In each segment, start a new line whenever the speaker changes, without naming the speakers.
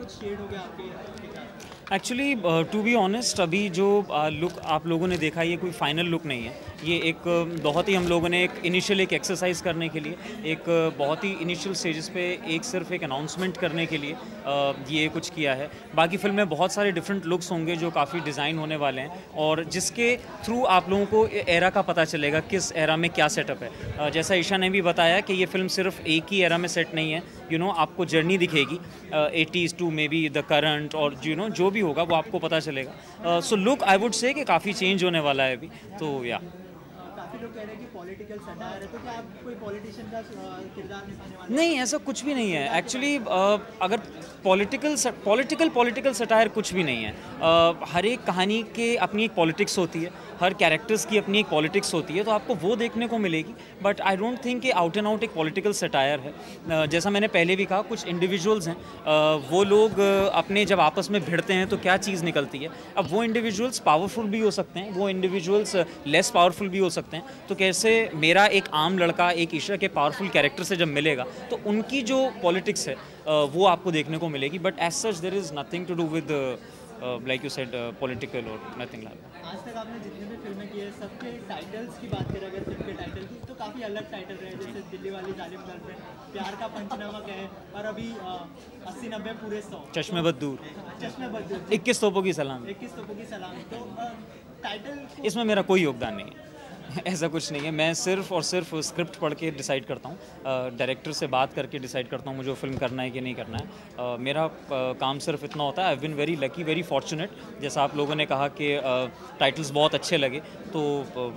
हो गया
actually to be honest अभी जो लुक uh, आप लोगों ने देखा ये कोई फाइनल लुक नहीं है। ये एक uh, बहुत ही हम लोगों ने एक इनिशियल एक एक्सरसाइज करने के लिए एक uh, बहुत ही इनिशियल स्टेजेस पे एक सिर्फ़ एक अनाउंसमेंट करने के लिए uh, ये कुछ किया है। बाकी फ़िल्म में बहुत सारे डिफरेंट लुक्स होंगे जो काफ़ी डिज़ाइन होने वाले हैं और जिसके थ्रू आप लोगों को एरा का पता चलेगा किस एरा में क्या सेटअप है। जैसा ईशा ने भी बताया कि ये फ़िल्म सिर्फ़ एक ही एरा में सेट नहीं है। यू you नो know, आपको जर्नी दिखेगी eighties to may be the current और यू नो जो भी होगा, वो आपको पता चलेगा। So look I would say काफ़ी चेंज होने वाला है अभी। तो या
काफ़ी लोग कह रहे हैं कि पॉलिटिकल है तो क्या आप कोई पॉलिटिशियन का किरदार वाले
नहीं, ऐसा कुछ भी नहीं है। एक्चुअली अगर पॉलिटिकल पॉलिटिकल पॉलिटिकल सटायर कुछ भी नहीं है। हर एक कहानी के अपनी एक पॉलिटिक्स होती है। हर कैरेक्टर्स की अपनी एक पॉलिटिक्स होती है तो आपको वो देखने को मिलेगी। बट आई डोंट थिंक कि आउट एंड आउट एक पॉलिटिकल सटायर है। जैसा मैंने पहले भी कहा, कुछ इंडिविजुअल्स हैं। वो लोग अपने जब आपस में भिड़ते हैं तो क्या चीज़ निकलती है? अब वो इंडिविजुअल्स पावरफुल भी हो सकते हैं, वो इंडिविजुअल्स लेस पावरफुल भी हो सकते हैं। तो कैसे मेरा एक आम लड़का एक ईशा के पावरफुल कैरेक्टर से जब मिलेगा तो उनकी जो पॉलिटिक्स है वो आपको देखने को मिलेगी। But as such there is nothing to do with like you said political और नथिंग लाइक
आज तक आपने जितने भी फ़िल्में की है सबके टाइटल्स की बात करें अगर फ़िल्म के टाइटल की तो काफ़ी अलग टाइटल रहे जैसे दिल्ली वाली जालिम गर्लफ्रेंड प्यार का पंचनामा है और अभी अस्सी नब्बे पूरे सौ।
चश्मे बदूर
चश्मे बदल
इक्कीस तोपों की सलाम।
इक्कीस तोपों की सलामी। तो टाइटल
इसमें मेरा कोई योगदान नहीं है। ऐसा कुछ नहीं है। मैं सिर्फ़ और सिर्फ़ स्क्रिप्ट पढ़ के डिसाइड करता हूँ। डायरेक्टर से बात करके डिसाइड करता हूँ मुझे फ़िल्म करना है कि नहीं करना है। अ, मेरा अ, काम सिर्फ़ इतना होता है। I been very lucky very fortunate जैसा आप लोगों ने कहा कि टाइटल्स बहुत अच्छे लगे तो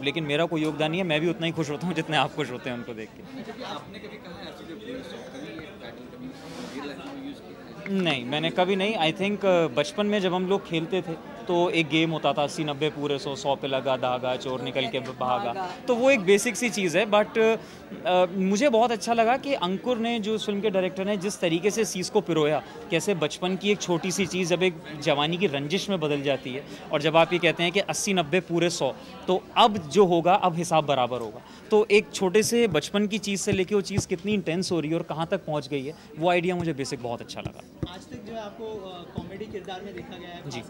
लेकिन मेरा कोई योगदान नहीं है। मैं भी उतना ही खुश होता हूँ जितने आप खुश होते हैं उनको देख के। नहीं मैंने कभी नहीं। आई थिंक बचपन में जब हम लोग खेलते थे तो एक गेम होता था अस्सी नब्बे पूरे सौ सौ पे लगा धागा चोर निकल के भागा। तो वो एक बेसिक सी चीज़ है बट मुझे बहुत अच्छा लगा कि अंकुर ने जो उस फ़िल्म के डायरेक्टर ने जिस तरीके से इस चीज़ को पिरोया कैसे बचपन की एक छोटी सी चीज़ जब एक जवानी की रंजिश में बदल जाती है और जब आप ये कहते हैं कि अस्सी नब्बे पूरे सौ तो अब जो होगा अब हिसाब बराबर होगा। तो एक छोटे से बचपन की चीज़ से लेके वो चीज़ कितनी इंटेंस हो रही है और कहाँ तक पहुँच गई है वो आइडिया मुझे बेसिक बहुत अच्छा लगा।
आज तक जो है आपको कॉमेडी किरदार में देखा गया है
जी।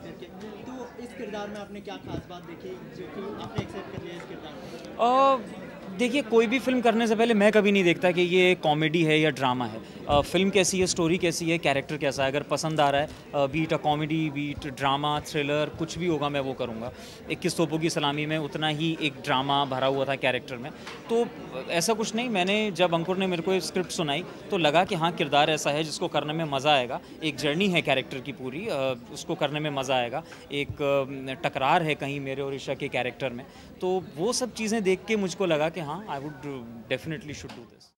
तो इस किरदार में आपने क्या खास बात देखी जो कि आपने एक्सेप्ट कर लिया इस किरदार
देखिए कोई भी फ़िल्म करने से पहले मैं कभी नहीं देखता कि ये कॉमेडी है या ड्रामा है। अ, फ़िल्म कैसी है स्टोरी कैसी है कैरेक्टर कैसा है? अगर पसंद आ रहा है be it a comedy be it drama thriller कुछ भी होगा मैं वो करूँगा। इक्कीस तोपों की सलामी में उतना ही एक ड्रामा भरा हुआ था कैरेक्टर में। तो ऐसा कुछ नहीं, मैंने जब अंकुर ने मेरे को स्क्रिप्ट सुनाई तो लगा कि हाँ किरदार ऐसा है जिसको करने में मज़ा आएगा। एक जर्नी है कैरेक्टर की पूरी उसको करने में मज़ा आएगा। एक टकरार है कहीं मेरे और ईशा के कैरेक्टर में। तो वो सब चीज़ें देख के मुझको लगा कि हाँ I would definitely should do this